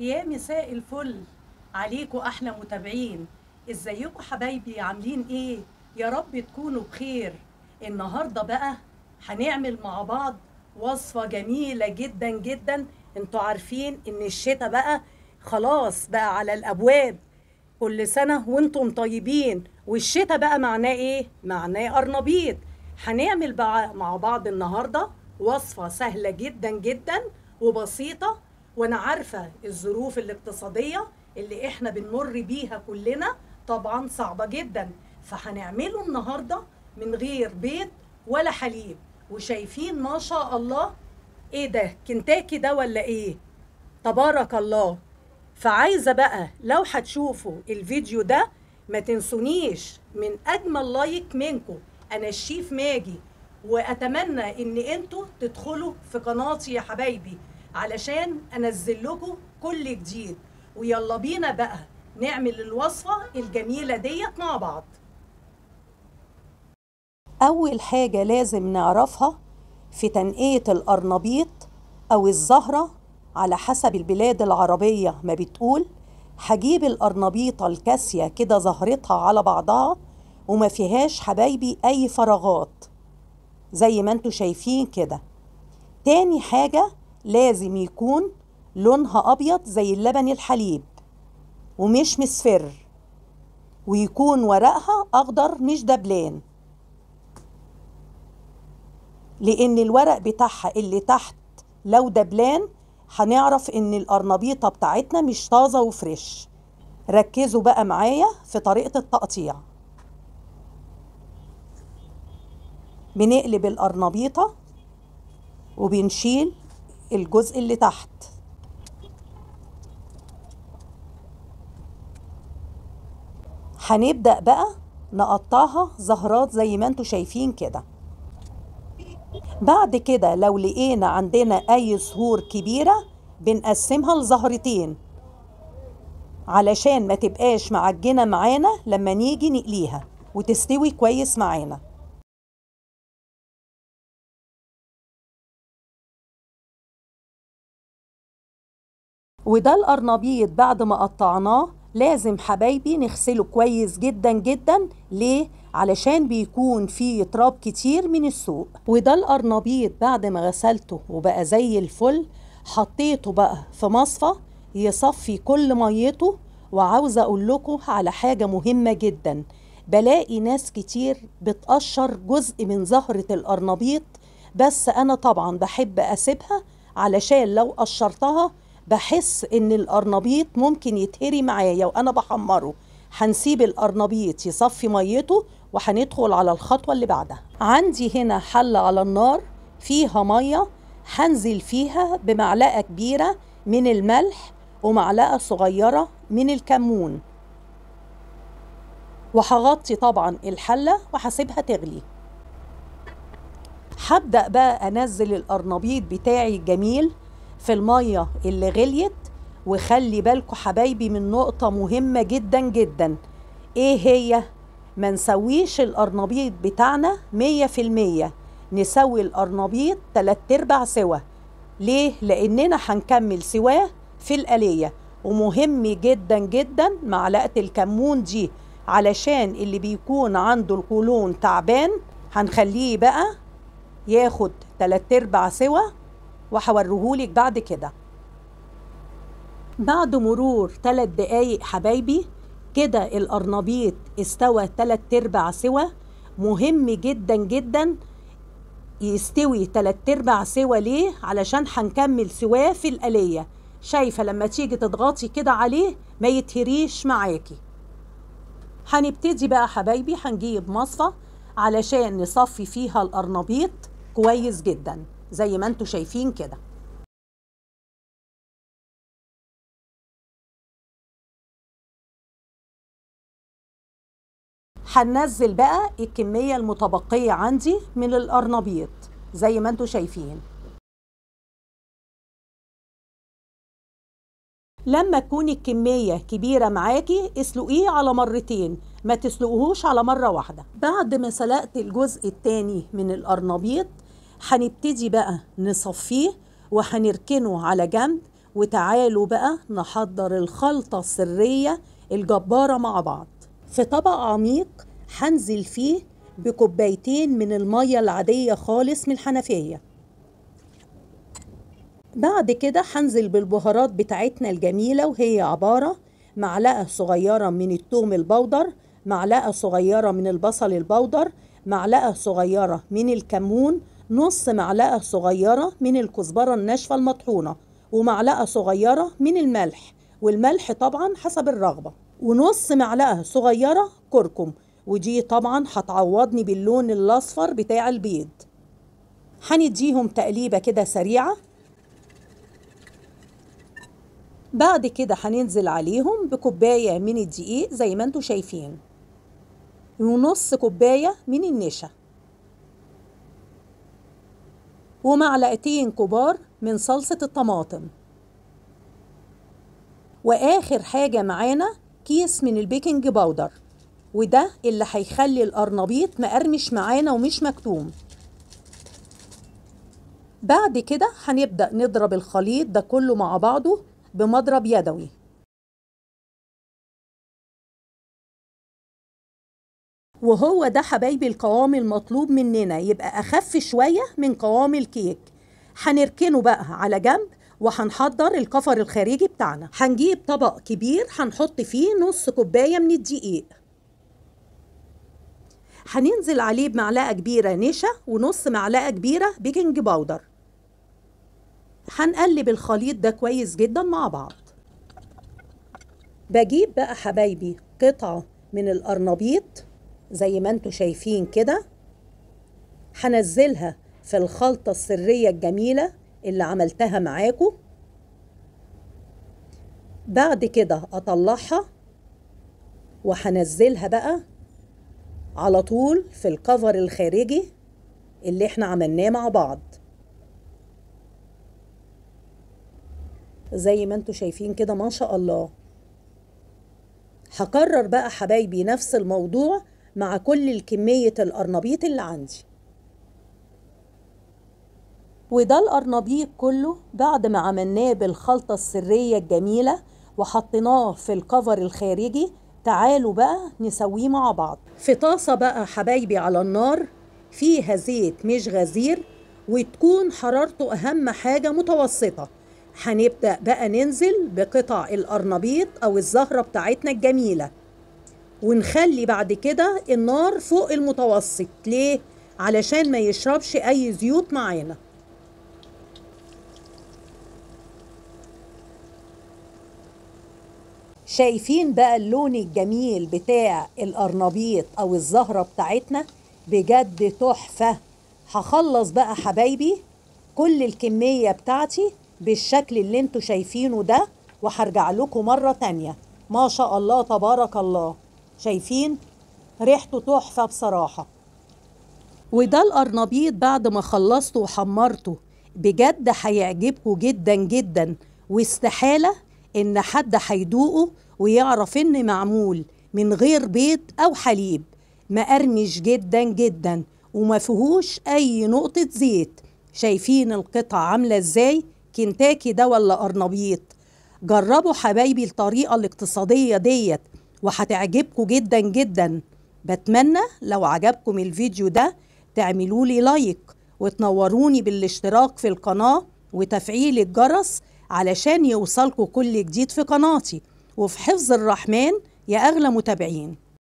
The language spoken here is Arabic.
يا مساء الفل. عليكم أحلى متابعين. إزيكم حبايبي؟ عاملين إيه؟ يا رب تكونوا بخير. النهارده بقى هنعمل مع بعض وصفة جميلة جدا جدا. أنتوا عارفين إن الشتاء بقى خلاص بقى على الأبواب. كل سنة وأنتم طيبين. والشتاء بقى معناه إيه؟ معناه قرنبيط هنعمل بقى مع بعض النهاردة وصفة سهلة جدا جدا وبسيطة وأنا عارفة الظروف الاقتصادية اللي إحنا بنمر بيها كلنا طبعا صعبة جدا. فهنعمله النهاردة من غير بيض ولا حليب. وشايفين ما شاء الله إيه ده؟ كنتاكي ده ولا إيه؟ تبارك الله. فعايزة بقى لو هتشوفوا الفيديو ده ما تنسونيش من أجمل لايك منكم. أنا الشيف ماجي وأتمنى إن أنتوا تدخلوا في قناتي يا حبايبي. علشان انزل لكم كل جديد. ويلا بينا بقى نعمل الوصفة الجميلة ديت مع بعض. أول حاجة لازم نعرفها في تنقية القرنبيط أو الزهرة على حسب البلاد العربية ما بتقول. هجيب القرنبيطة الكاسية كده زهرتها على بعضها وما فيهاش حبايبي أي فراغات زي ما أنتوا شايفين كده. تاني حاجة لازم يكون لونها أبيض زي اللبن الحليب ومش مصفر ويكون ورقها أخضر مش دبلان. لأن الورق بتاعها اللي تحت لو دبلان هنعرف إن القرنبيطة بتاعتنا مش طازة و fresh. ركزوا بقى معايا في طريقة التقطيع. بنقلب القرنبيطة وبنشيل الجزء اللي تحت. هنبدأ بقى نقطعها زهرات زي ما أنتوا شايفين كده. بعد كده لو لقينا عندنا أي زهور كبيرة بنقسمها لزهرتين. علشان ما تبقاش معجنة معانا لما نيجي نقليها وتستوي كويس معانا. وده القرنبيط بعد ما قطعناه لازم حبايبي نغسله كويس جدا جدا. ليه؟ علشان بيكون فيه تراب كتير من السوق. وده القرنبيط بعد ما غسلته وبقى زي الفل حطيته بقى في مصفى يصفي كل ميته. وعاوزة أقول لكم على حاجة مهمة جدا. بلاقي ناس كتير بتقشر جزء من زهرة القرنبيط بس أنا طبعا بحب أسيبها علشان لو قشرتها بحس إن القرنبيط ممكن يتهري معايا وأنا بحمره. هنسيب القرنبيط يصفي ميته وهندخل على الخطوة اللي بعدها. عندي هنا حلة على النار فيها مية. هنزل فيها بمعلقة كبيرة من الملح ومعلقة صغيرة من الكمون. وهغطي طبعا الحلة وهسيبها تغلي. هبدأ بقى أنزل القرنبيط بتاعي الجميل في المية اللي غليت وخلي بالكم حبايبي من نقطة مهمة جدا جدا. إيه هي؟ ما نسويش القرنبيط بتاعنا مية في المية. نسوي القرنبيط تلات أرباع سوا. ليه؟ لأننا هنكمل سواه في القلية ومهم جدا جدا معلقة الكمون دي علشان اللي بيكون عنده القولون تعبان هنخليه بقى ياخد تلات أرباع سوا. وهوريهولك بعد كده. بعد مرور تلات دقايق حبايبي كده القرنبيط استوى تلات أرباع سوا مهم جدا جدا يستوي تلات أرباع سوا ليه؟ علشان هنكمل سواه في القلية شايفة لما تيجي تضغطي كده عليه ما يتهريش معاكي. هنبتدي بقى حبايبي هنجيب مصفى علشان نصفي فيها القرنبيط كويس جدا. زي ما أنتوا شايفين كده. هننزل بقى الكمية المتبقية عندي من القرنبيط زي ما أنتوا شايفين. لما تكون الكمية كبيرة معاكي اسلقيه على مرتين ما تسلقوهوش على مرة واحدة. بعد ما سلقت الجزء التاني من القرنبيط هنبتدي بقى نصفيه وهنركنه على جنب وتعالوا بقى نحضر الخلطة السرية الجبارة مع بعض. في طبق عميق هنزل فيه بكوبايتين من المية العادية خالص من الحنفية. بعد كده هنزل بالبهارات بتاعتنا الجميلة وهي عبارة معلقة صغيرة من التوم البودر معلقة صغيرة من البصل البودر معلقة صغيرة من الكمون نص معلقة صغيرة من الكزبرة الناشفة المطحونة ومعلقة صغيرة من الملح والملح طبعا حسب الرغبة. ونص معلقة صغيرة كركم ودي طبعا هتعوضني باللون الأصفر بتاع البيض. هنديهم تقليبة كده سريعة. بعد كده هننزل عليهم بكوباية من الدقيق زي ما أنتوا شايفين. ونص كوباية من النشا. ومعلقتين كبار من صلصة الطماطم. وآخر حاجة معانا كيس من ال baking powder وده اللي هيخلي القرنبيط مقرمش معانا ومش مكتوم. بعد كده هنبدأ نضرب الخليط ده كله مع بعضه بمضرب يدوي. وهو ده حبايبي القوام المطلوب مننا. يبقى أخف شوية من قوام الكيك. هنركنه بقى على جنب وهنحضر ال cover الخارجي بتاعنا. هنجيب طبق كبير هنحط فيه نص كوباية من الدقيق. هننزل عليه بمعلقة كبيرة نشا ونص معلقة كبيرة baking powder. هنقلب الخليط ده كويس جدا مع بعض. بجيب بقى حبايبي قطعة من القرنبيط. زي ما أنتوا شايفين كده هنزلها في الخلطة السرية الجميلة اللي عملتها معاكم. بعد كده أطلعها وهنزلها بقى على طول في الكفر الخارجي اللي إحنا عملناه مع بعض. زي ما أنتوا شايفين كده ما شاء الله. هكرر بقى حبايبي نفس الموضوع مع كل الكمية القرنبيط اللي عندي. وده القرنبيط كله بعد ما عملناه بالخلطة السرية الجميلة وحطيناه في الكفر الخارجي تعالوا بقى نسويه مع بعض. في طاسة بقى حبايبي على النار فيها زيت مش غزير وتكون حرارته أهم حاجة متوسطة. هنبدأ بقى ننزل بقطع القرنبيط أو الزهرة بتاعتنا الجميلة. ونخلي بعد كده النار فوق المتوسط. ليه؟ علشان ما يشربش أي زيوت معانا. شايفين بقى اللون الجميل بتاع القرنبيط أو الزهرة بتاعتنا؟ بجد تحفة. هخلص بقى حبايبي كل الكمية بتاعتي بالشكل اللي أنتوا شايفينه ده وهرجع لكم مرة تانية. ما شاء الله تبارك الله. شايفين ريحته تحفة بصراحة. وده القرنبيط بعد ما خلصته وحمرته. بجد هيعجبكم جدا جدا. واستحالة إن حد هيدوقه ويعرف إن معمول من غير بيض أو حليب. مقرمش جدا جدا وما فيهوش أي نقطة زيت. شايفين القطعة عاملة إزاي؟ كنتاكي ده ولا قرنبيط جربوا حبايبي الطريقة الاقتصادية ديت. وهتعجبكم جدا جدا. بتمنى لو عجبكم الفيديو ده تعملوا لي لايك وتنوروني بالاشتراك في القناة وتفعيل الجرس علشان يوصلكوا كل جديد في قناتي. وفي حفظ الرحمن يا أغلى متابعين.